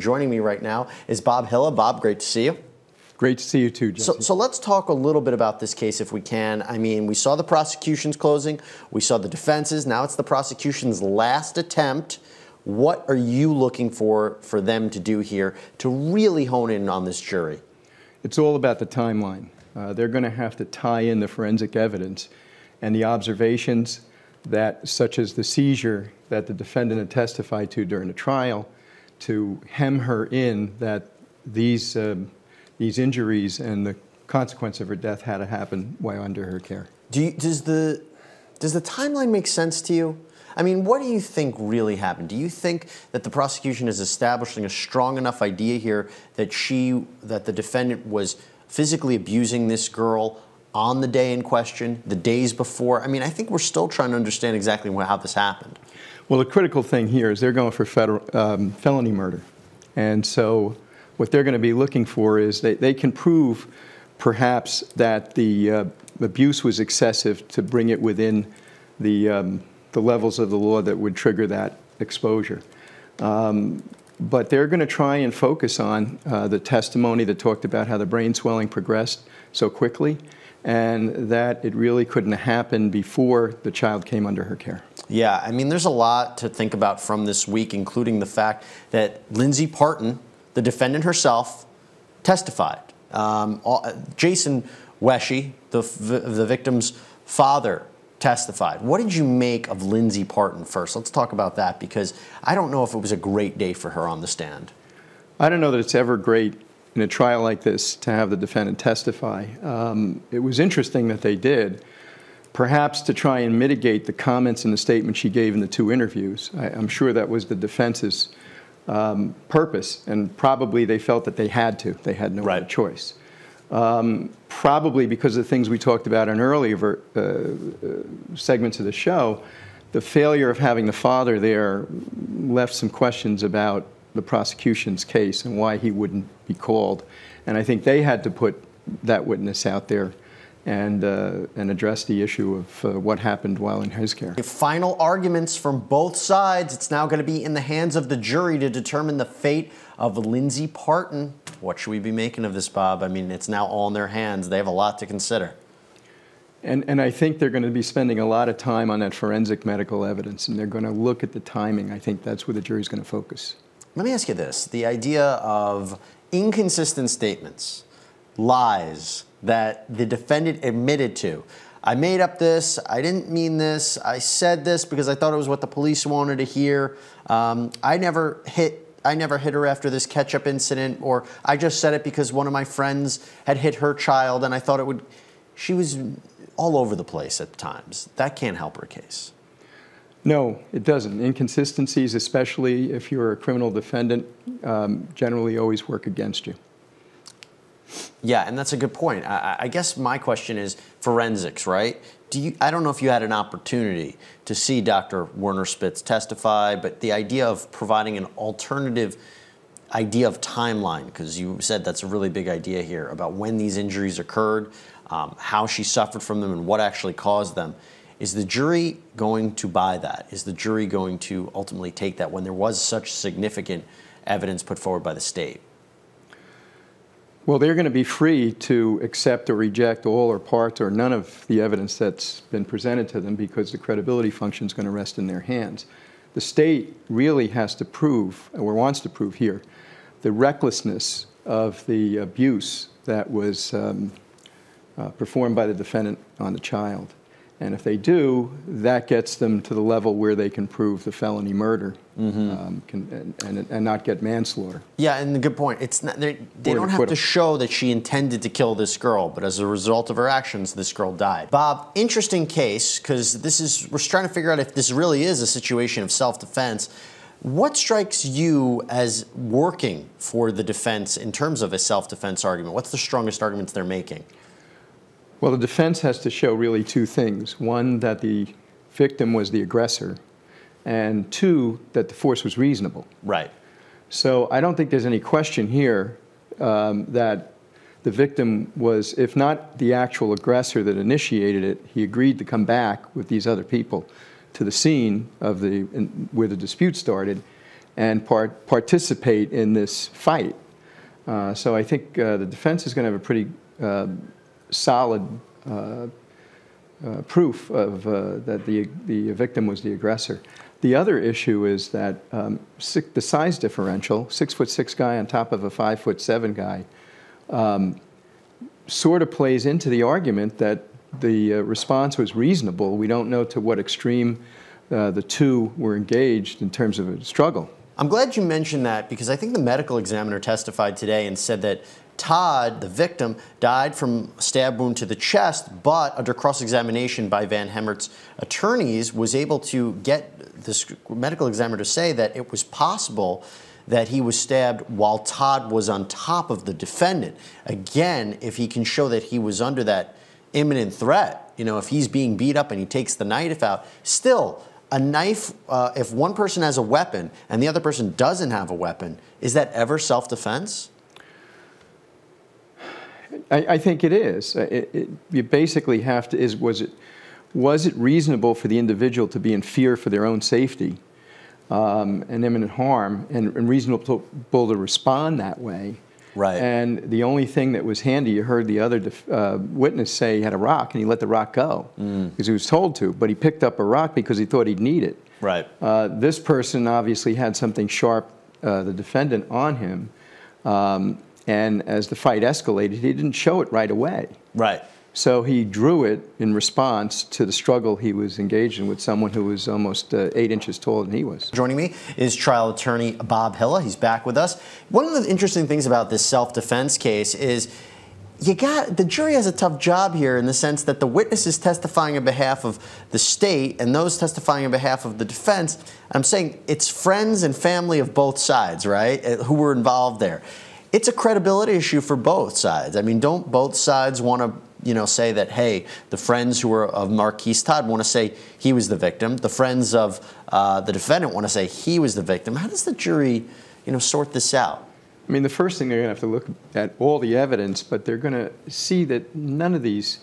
Joining me right now is Bob Hille. Bob, great to see you. Great to see you too, Jesse. So, so let's talk a little bit about this case if we can. I mean, we saw the prosecution's closing, we saw the defense's, now it's the prosecution's last attempt. What are you looking for for them to do here to really hone in on this jury? It's all about the timeline. Uh, they're going to have to tie in the forensic evidence and the observations that, such as the seizure that the defendant had testified to during the trial, to hem her in that these, um, these injuries and the consequence of her death had to happen while under her care. Do you, does, the, does the timeline make sense to you? I mean, what do you think really happened? Do you think that the prosecution is establishing a strong enough idea here that she, that the defendant was physically abusing this girl on the day in question, the days before? I mean, I think we're still trying to understand exactly how this happened. Well, the critical thing here is they're going for federal, um, felony murder. And so what they're going to be looking for is they, they can prove perhaps that the uh, abuse was excessive to bring it within the, um, the levels of the law that would trigger that exposure. Um, but they're going to try and focus on uh, the testimony that talked about how the brain swelling progressed so quickly and that it really couldn't happen before the child came under her care. Yeah, I mean, there's a lot to think about from this week, including the fact that Lindsay Partin, the defendant herself, testified. Um, Jason Wesche, the, the victim's father, testified. What did you make of Lindsay Partin first? Let's talk about that because I don't know if it was a great day for her on the stand. I don't know that it's ever great in a trial like this to have the defendant testify. Um, it was interesting that they did, perhaps to try and mitigate the comments in the statement she gave in the two interviews. I, am sure that was the defense's um, purpose, and probably they felt that they had to. They had no right. other choice. Um, probably because of the things we talked about in earlier uh, uh, segments of the show, the failure of having the father there left some questions about the prosecution's case and why he wouldn't be called. And I think they had to put that witness out there and, uh, and address the issue of uh, what happened while in his care. Final arguments from both sides. It's now going to be in the hands of the jury to determine the fate of Lindsay Partin. What should we be making of this, Bob? I mean, it's now all in their hands. They have a lot to consider. And, and I think they're going to be spending a lot of time on that forensic medical evidence, and they're going to look at the timing. I think that's where the jury's going to focus. Let me ask you this the idea of inconsistent statements, lies that the defendant admitted to. I made up this. I didn't mean this. I said this because I thought it was what the police wanted to hear. Um, I never hit. I never hit her after this ketchup incident, or I just said it because one of my friends had hit her child, and I thought it would. She was all over the place at times. That can't help her case. No, it doesn't. Inconsistencies, especially if you're a criminal defendant, um, generally always work against you. Yeah, and that's a good point. I, I, guess my question is forensics, right? Do you, I don't know if you had an opportunity to see Dr. Werner Spitz testify, but the idea of providing an alternative idea of timeline, because you said that's a really big idea here about when these injuries occurred, um, how she suffered from them, and what actually caused them. Is the jury going to buy that? Is the jury going to ultimately take that when there was such significant evidence put forward by the state? Well, they're going to be free to accept or reject all or part or none of the evidence that's been presented to them because the credibility function is going to rest in their hands. The state really has to prove, or wants to prove here, the recklessness of the abuse that was um, uh, performed by the defendant on the child. And if they do, that gets them to the level where they can prove the felony murder mm-hmm. um, can, and, and, and, not get manslaughter. Yeah, and the good point. It's not, they don't have to show that she intended to kill this girl, but as a result of her actions, this girl died. Bob, interesting case because this is we're trying to figure out if this really is a situation of self-defense. What strikes you as working for the defense in terms of a self-defense argument? What's the strongest arguments they're making? Well, the defense has to show really two things. One, that the victim was the aggressor, and two, that the force was reasonable. Right. So I don't think there's any question here um, that the victim was, if not the actual aggressor that initiated it, he agreed to come back with these other people to the scene of the where the dispute started, and part, participate in this fight. Uh, so I think uh, the defense is going to have a pretty uh, solid uh, uh, proof of uh, that the the victim was the aggressor. The other issue is that um, six, the size differential, six foot six guy on top of a five foot seven guy, um, sort of plays into the argument that the uh, response was reasonable. We don't know to what extreme uh, the two were engaged in terms of a struggle. I'm glad you mentioned that because I think the medical examiner testified today and said that Todd, the victim, died from a stab wound to the chest, but under cross examination by Van Hemert's attorneys, was able to get this medical examiner to say that it was possible that he was stabbed while Todd was on top of the defendant. Again, if he can show that he was under that imminent threat, you know, if he's being beat up and he takes the knife out, still, a knife, uh, if one person has a weapon and the other person doesn't have a weapon, is that ever self defense? I, I, think it is. It, it, you basically have to, is, was it, was it reasonable for the individual to be in fear for their own safety um, and imminent harm and, and reasonable to to respond that way? Right. And the only thing that was handy, you heard the other uh, witness say he had a rock and he let the rock go mm. because he was told to, but he picked up a rock because he thought he'd need it. Right. Uh, this person obviously had something sharp, uh, the defendant, on him. Um, and as the fight escalated, he didn't show it right away. Right. So he drew it in response to the struggle he was engaged in with someone who was almost uh, eight inches taller than he was. Joining me is trial attorney Bob Hille. He's back with us. One of the interesting things about this self-defense case is you got the jury has a tough job here in the sense that the witnesses testifying on behalf of the state and those testifying on behalf of the defense. I'm saying it's friends and family of both sides, right? Uh, who were involved there. It's a credibility issue for both sides. I mean, don't both sides want to you know, say that, hey, the friends who were of Marquise Todd want to say he was the victim. The friends of uh, the defendant want to say he was the victim. How does the jury, you know, sort this out? I mean, the first thing they're going to have to look at all the evidence, but they're going to see that none of these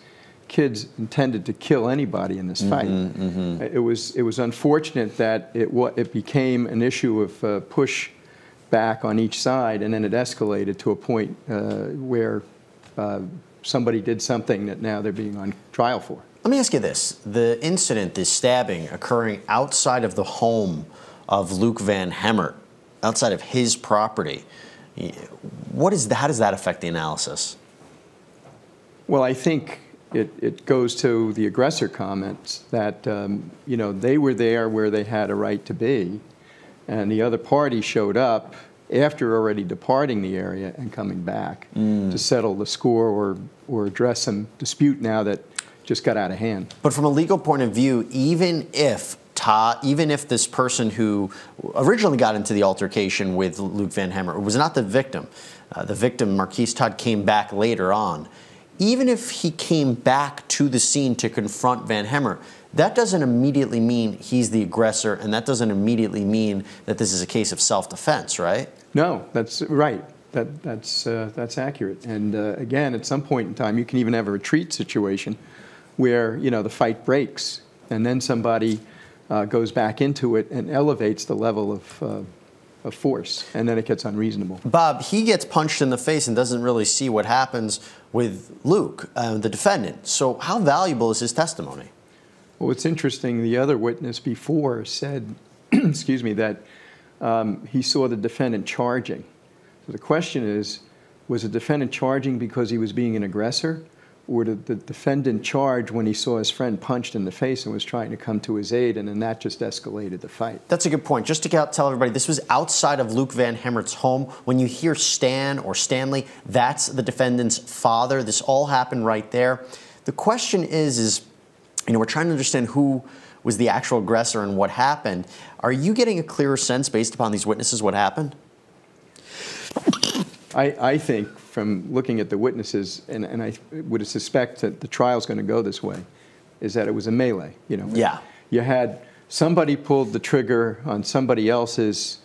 kids intended to kill anybody in this fight. Mm-hmm, mm-hmm. It was it was unfortunate that it it became an issue of uh, push back on each side, and then it escalated to a point uh, where uh, somebody did something that now they're being on trial for. Let me ask you this the incident, this stabbing occurring outside of the home of Luke Van Hemert, outside of his property, what is the, how does that affect the analysis? Well, I think it, it goes to the aggressor comments that, um, you know, they were there where they had a right to be, and the other party showed up after already departing the area and coming back mm. to settle the score or, or address some dispute now that just got out of hand. But from a legal point of view, even if Todd, even if this person who originally got into the altercation with Luke Van Hemert was not the victim, uh, the victim, Marquise Todd, came back later on. Even if he came back to the scene to confront Van Hemert, that doesn't immediately mean he's the aggressor, and that doesn't immediately mean that this is a case of self defense, right? No, that's right. That, that's, uh, that's accurate. And uh, again, at some point in time, you can even have a retreat situation where, you know, the fight breaks and then somebody uh, goes back into it and elevates the level of, uh, of force, and then it gets unreasonable. Bob, he gets punched in the face and doesn't really see what happens with Luke, uh, the defendant. So, how valuable is his testimony? Well, it's interesting. The other witness before said, excuse me, that um, he saw the defendant charging. So the question is, was the defendant charging because he was being an aggressor? Or did the defendant charge when he saw his friend punched in the face and was trying to come to his aid, and then that just escalated the fight? That's a good point. Just to tell everybody, this was outside of Luke Van Hemert's home. When you hear Stan or Stanley, that's the defendant's father. This all happened right there. The question is, is you know, we're trying to understand who was the actual aggressor and what happened. Are you getting a clearer sense based upon these witnesses what happened? I, I think from looking at the witnesses, and, and I would suspect that the trial's going to go this way, is that it was a melee. You know, yeah. You had somebody pulled the trigger on somebody else's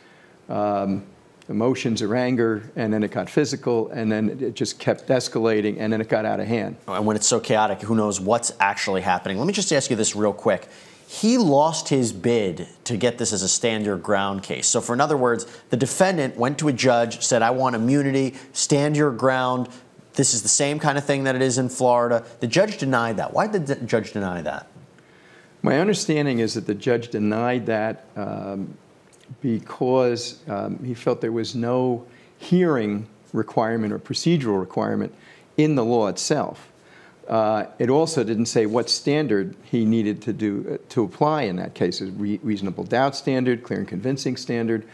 um, emotions or anger, and then it got physical, and then it just kept escalating, and then it got out of hand. And when it's so chaotic, who knows what's actually happening? Let me just ask you this real quick he lost his bid to get this as a stand your ground case. So, for in other words, the defendant went to a judge, said, I want immunity, stand your ground. This is the same kind of thing that it is in Florida. The judge denied that. Why did the judge deny that? My understanding is that the judge denied that um, because um, he felt there was no hearing requirement or procedural requirement in the law itself. Uh, it also didn't say what standard he needed to do uh, to apply in that case, a re- reasonable doubt standard, clear and convincing standard,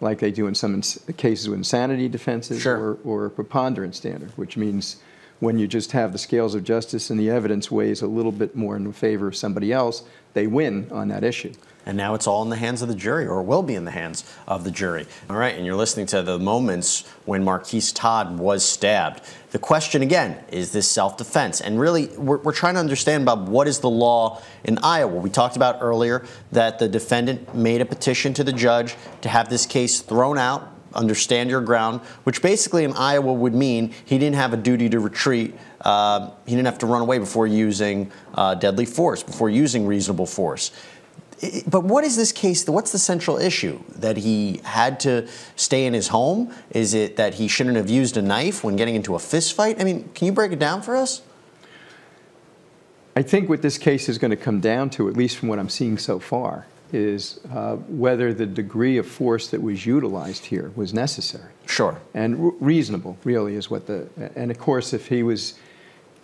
like they do in some cases with insanity defenses, Sure. or, or a preponderance standard, which means when you just have the scales of justice and the evidence weighs a little bit more in favor of somebody else, they win on that issue. And now it's all in the hands of the jury, or will be in the hands of the jury. All right, and you're listening to the moments when Marquise Todd was stabbed. The question again is this self defense? And really, we're, we're trying to understand about what is the law in Iowa. We talked about earlier that the defendant made a petition to the judge to have this case thrown out understand your ground, which basically in Iowa would mean he didn't have a duty to retreat. Uh, he didn't have to run away before using uh, deadly force, before using reasonable force. But what is this case? What's the central issue? That he had to stay in his home? Is it that he shouldn't have used a knife when getting into a fist fight? I mean, can you break it down for us? I think what this case is going to come down to, at least from what I'm seeing so far, is uh, whether the degree of force that was utilized here was necessary Sure. and re- reasonable, really, is what the. And of course, if he was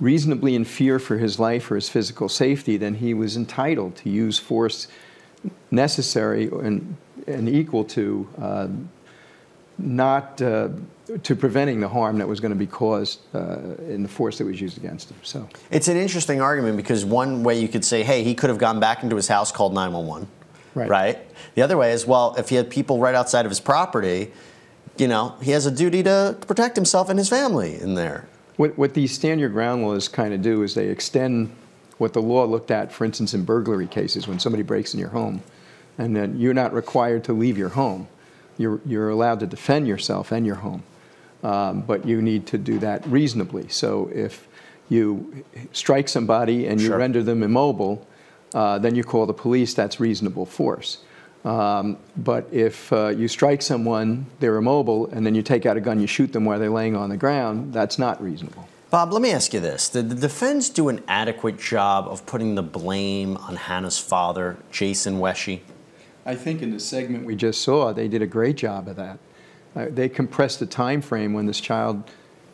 reasonably in fear for his life or his physical safety, then he was entitled to use force necessary and, and equal to uh, not uh, to preventing the harm that was going to be caused uh, in the force that was used against him. So. It's an interesting argument because one way you could say, hey, he could have gone back into his house, called 911. Right. The other way is, well, if he had people right outside of his property, you know, he has a duty to protect himself and his family in there. What, what these stand your ground laws kind of do is they extend what the law looked at, for instance, in burglary cases, when somebody breaks in your home, and then you're not required to leave your home. You're, you're allowed to defend yourself and your home, um, but you need to do that reasonably. So if you strike somebody and you Sure. render them immobile, uh, then you call the police, that's reasonable force. Um, but if uh, you strike someone, they're immobile, and then you take out a gun, you shoot them while they're laying on the ground, that's not reasonable. Bob, let me ask you this. Did the defense do an adequate job of putting the blame on Hannah's father, Jason Wesche? I think in the segment we just saw, they did a great job of that. Uh, they compressed the time frame when this child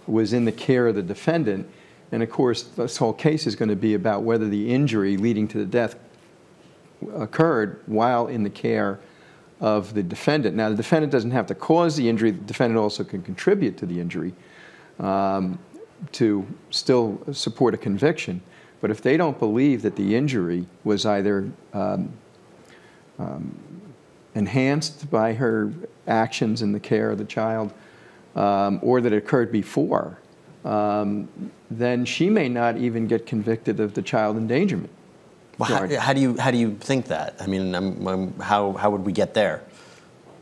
was in the care of the defendant, and of course, this whole case is going to be about whether the injury leading to the death occurred while in the care of the defendant. Now, the defendant doesn't have to cause the injury; the defendant also can contribute to the injury um, to still support a conviction. But if they don't believe that the injury was either um, enhanced by her actions in the care of the child, um, or that it occurred before, um, then she may not even get convicted of the child endangerment. Well, how, how do you how do you think that? I mean, I'm, I'm- how how would we get there?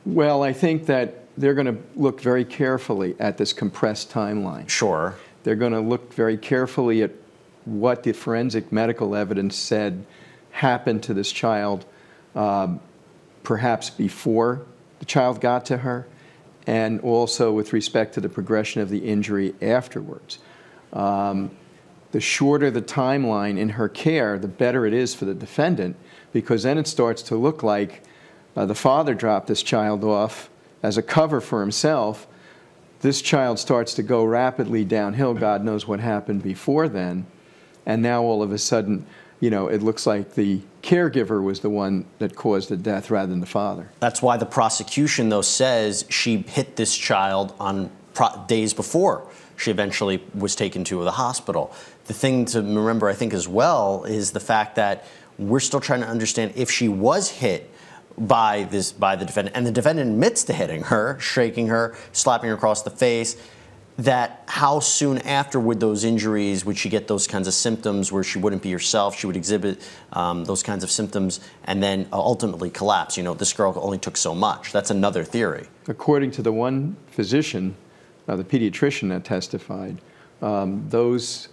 Well, I think that they're going to look very carefully at this compressed timeline. Sure. They're going to look very carefully at what the forensic medical evidence said happened to this child, um, perhaps before the child got to her, and also with respect to the progression of the injury afterwards. Um, the shorter the timeline in her care, the better it is for the defendant, because then it starts to look like uh, the father dropped this child off as a cover for himself. This child starts to go rapidly downhill. God knows what happened before then. And now all of a sudden, you know, it looks like the caregiver was the one that caused the death rather than the father. That's why the prosecution, though, says she hit this child on days before she eventually was taken to the hospital. The thing to remember, I think, as well, is the fact that we're still trying to understand if she was hit by this by the defendant, and the defendant admits to hitting her, shaking her, slapping her across the face. That how soon after would those injuries would she get those kinds of symptoms where she wouldn't be herself? She would exhibit um, those kinds of symptoms and then ultimately collapse. You know, this girl only took so much. That's another theory. According to the one physician, uh, the pediatrician that testified, um, those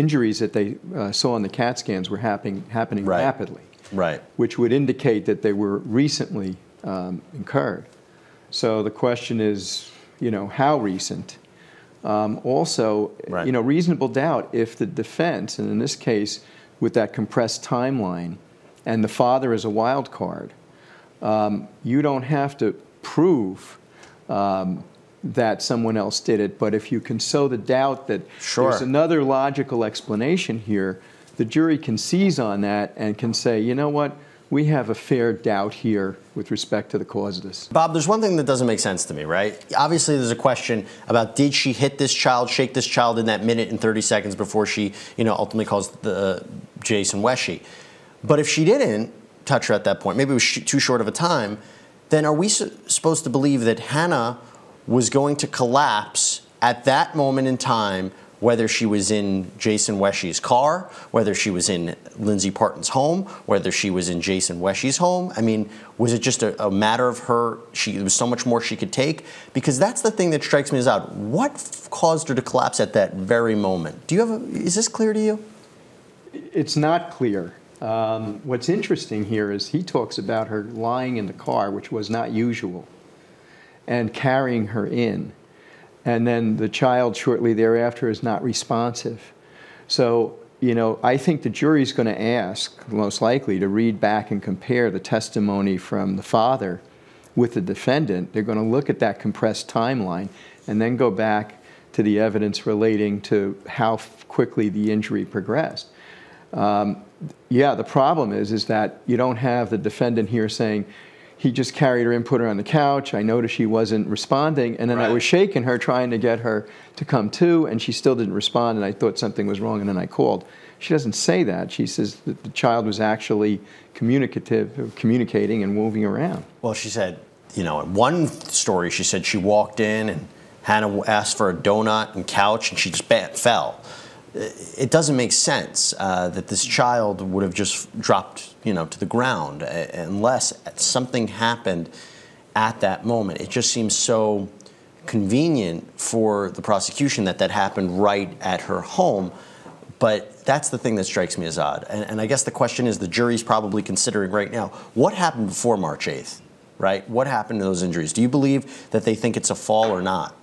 injuries that they uh, saw in the CAT scans were happening, happening Right. rapidly. Right. which would indicate that they were recently um, incurred. So the question is, you know, how recent? Um, Also, Right. you know, reasonable doubt, if the defense, and in this case, with that compressed timeline, and the father is a wild card, um, you don't have to prove um, that someone else did it, but if you can sow the doubt that Sure. there's another logical explanation here, the jury can seize on that and can say, you know what, we have a fair doubt here with respect to the cause of this. Bob, there's one thing that doesn't make sense to me, right? Obviously, there's a question about did she hit this child, shake this child in that minute and 30 seconds before she, you know, ultimately calls the uh, Jason Wesche. But if she didn't touch her at that point, maybe it was sh- too short of a time, then are we su- supposed to believe that Hannah was going to collapse at that moment in time, whether she was in Jason Wesche's car, whether she was in Lindsay Partin's home, whether she was in Jason Wesche's home? I mean, was it just a, a matter of her? She there was so much more she could take because that's the thing that strikes me as odd. What f- caused her to collapse at that very moment? Do you have? A, is this clear to you? It's not clear. Um, What's interesting here is he talks about her lying in the car, which was not usual, and carrying her in. And then the child shortly thereafter is not responsive. So, you know, I think the jury's going to ask, most likely, to read back and compare the testimony from the father with the defendant. They're going to look at that compressed timeline and then go back to the evidence relating to how quickly the injury progressed. Um, yeah, the problem is, is that you don't have the defendant here saying, he just carried her in, put her on the couch. I noticed she wasn't responding, and then I was shaking her, trying to get her to come to, and she still didn't respond, and I thought something was wrong, and then I called. She doesn't say that. She says that the child was actually communicative, communicating and moving around. Well, she said, you know, in one story, she said she walked in and Hannah asked for a donut and couch, and she just fell. It doesn't make sense uh, that this child would have just dropped, you know, to the ground uh, unless something happened at that moment. It just seems so convenient for the prosecution that that happened right at her home. But that's the thing that strikes me as odd. And, and I guess the question is the jury's probably considering right now what happened before March 8th, right? What happened to those injuries? Do you believe that they think it's a fall or not?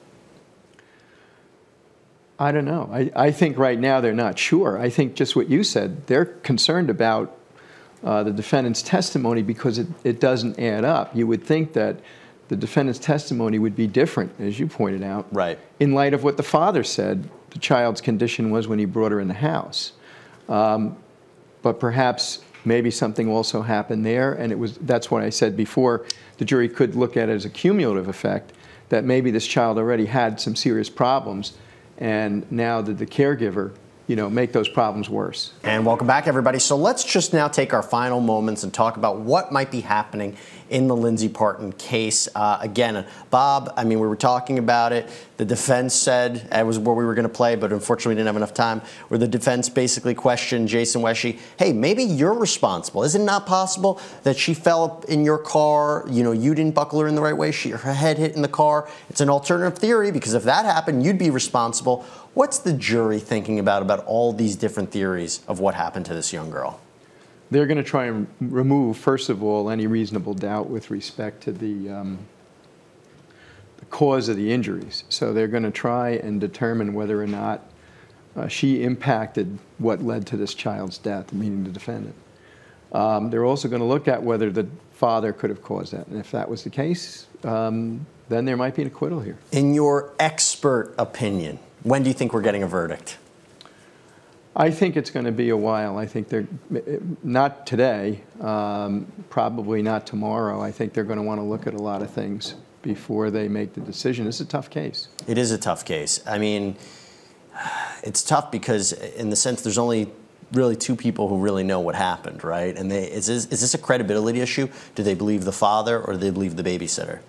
I don't know. I, I think right now they're not sure. I think just what you said, they're concerned about uh, the defendant's testimony because it, it doesn't add up. You would think that the defendant's testimony would be different, as you pointed out, Right. in light of what the father said the child's condition was when he brought her in the house. Um, but perhaps maybe something also happened there, and it was that's what I said before. The jury could look at it as a cumulative effect that maybe this child already had some serious problems, and now that the caregiver, you know, make those problems worse. And welcome back, everybody. So let's just now take our final moments and talk about what might be happening in the Lindsay Partin case. Uh, again, Bob, I mean, we were talking about it. The defense said it was where we were going to play, but unfortunately, we didn't have enough time. Where the defense basically questioned Jason Wesche, hey, maybe you're responsible. Is it not possible that she fell in your car? You know, you didn't buckle her in the right way. She, her head hit in the car. It's an alternative theory because if that happened, you'd be responsible. What's the jury thinking about about all these different theories of what happened to this young girl? They're going to try and remove, first of all, any reasonable doubt with respect to the, um, the cause of the injuries. So they're going to try and determine whether or not uh, she impacted what led to this child's death, meaning the defendant. Um, they're also going to look at whether the father could have caused that. And if that was the case, um, then there might be an acquittal here. In your expert opinion, when do you think we're getting a verdict? I think it's going to be a while. I think they're not today, um, probably not tomorrow. I think they're going to want to look at a lot of things before they make the decision. It's a tough case. It is a tough case. I mean, it's tough because, in the sense, there's only really two people who really know what happened, right? And they, is, this, is this a credibility issue? Do they believe the father or do they believe the babysitter?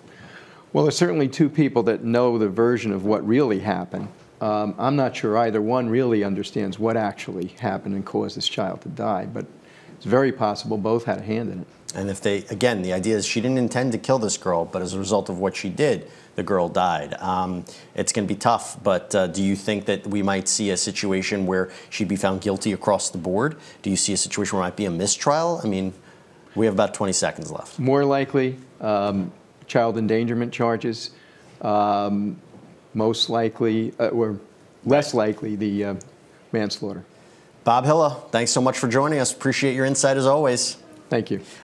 Well, there's certainly two people that know the version of what really happened. Um, I'm not sure either one really understands what actually happened and caused this child to die, but it's very possible both had a hand in it. And if they, again, the idea is she didn't intend to kill this girl, but as a result of what she did, the girl died. Um, it's going to be tough, but uh, do you think that we might see a situation where she'd be found guilty across the board? Do you see a situation where it might be a mistrial? I mean, We have about 20 seconds left. More likely, um, child endangerment charges. Um, Most likely, uh, or less likely, the uh, manslaughter. Bob Hille, thanks so much for joining us. Appreciate your insight as always. Thank you.